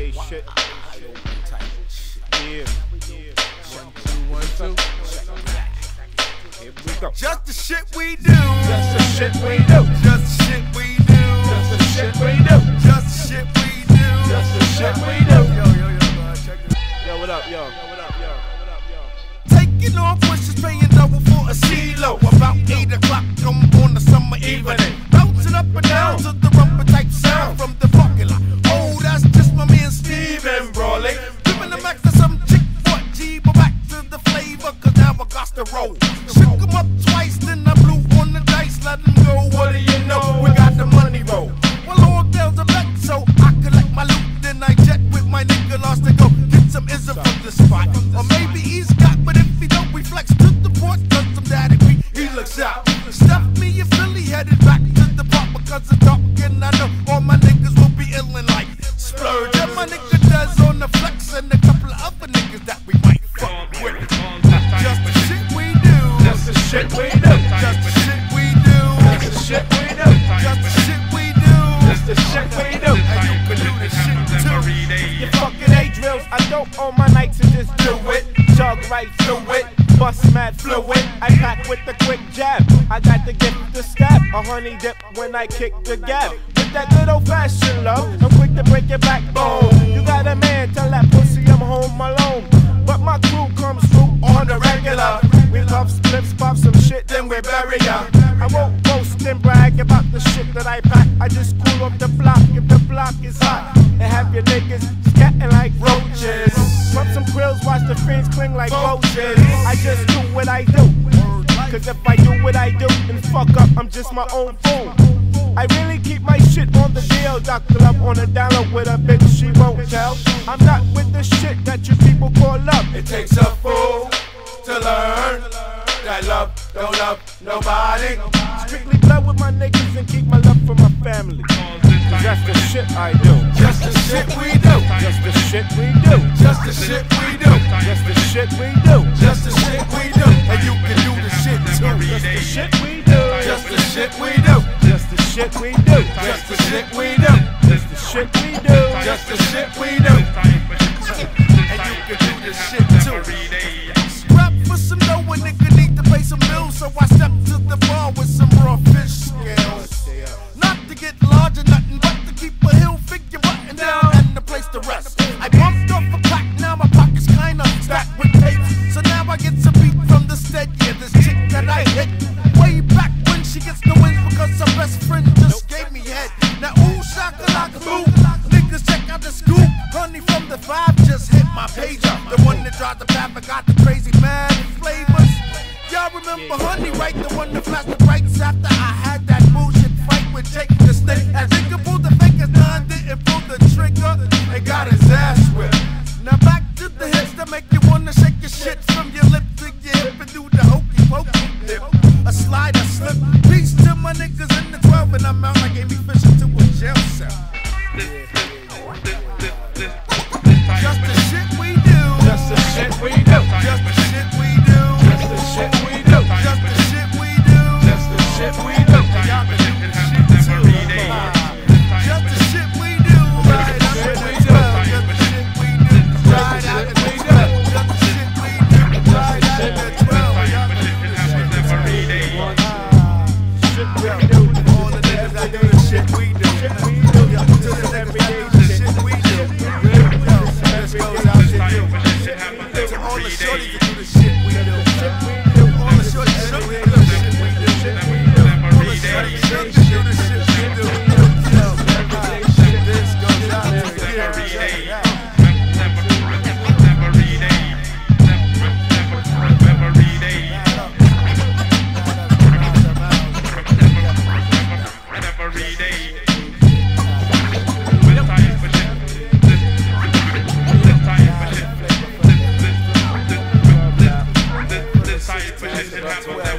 they shit. Yeah. One, two, one, two. Here we go. Just the shit we do. Just the shit we do. Just the shit we do. Just the shit we do. Just the shit we do. Just the shit we do. Yo, yo, yo, check this. Yo, what up, yo? Yo? What up, yo? Taking off wishes, paying double for a CeeLo. About 8 o'clock, Shook him up twice, then I blew on the dice, let him go. What do you know? We got the money roll. Well, all down the left, so I collect my loot, then I jet with my nigga lost to go get some ism from the spot. Or maybe he's got, but if he don't, we flex to the port, cause some daddy beat, he looks out. Stuff me in Philly, headed back to the park because it's dark, and I know all my niggas will be ill in life. Splurge, and my nigga does on the flex, and a couple drills, I my nights and just do it. Jug right through it, bust mad fluid. I pack with the quick jab. I got the gift the stab. A honey dip when I kick the gap. With that good old fashioned love, I'm quick to break your backbone. You got a man, tell that pussy I'm home alone. But my crew comes through on the regular. We puff spliffs, pop some shit, then we bury ya. I won't boast and brag about the shit that I pack. I just cool up the block if the block is hot. And have your niggas the fiends cling like roaches. I just do what I do. Cause if I do what I do, then fuck up, I'm just my own fool. I really keep my shit on the deal. Dr. Love on a dollar with a bitch she won't tell. I'm not with the shit that you people call love. It takes a fool to learn that love don't love nobody. Strictly blood with my niggas and keep my love for my family. Cause that's the shit I do. Just the shit we do. Just the shit we do. Just the shit we do. Just the shit we do. Just the shit we do. And you can do the shit too. Just the shit we do. Just the shit we do. Just the shit we do. Just the shit we do. Just the shit we do. Just the shit we do. And you can do the shit too. Rap for some dough, a nigga need to pay some bills, remember Honey, right? The one that flashed the brights after I had that bullshit fight with Jake the Snake. As he could pull the fingers, none didn't pull the trigger and got his ass whipped. Now back to the hits that make you wanna shake your shit from your lip to your hip and do the hokey pokey dip. A slide, a slip. Peace to my niggas in the 12 and I'm out like Amy Fisher to a jail cell. Just the shit we do. Just the shit we do. didn't have no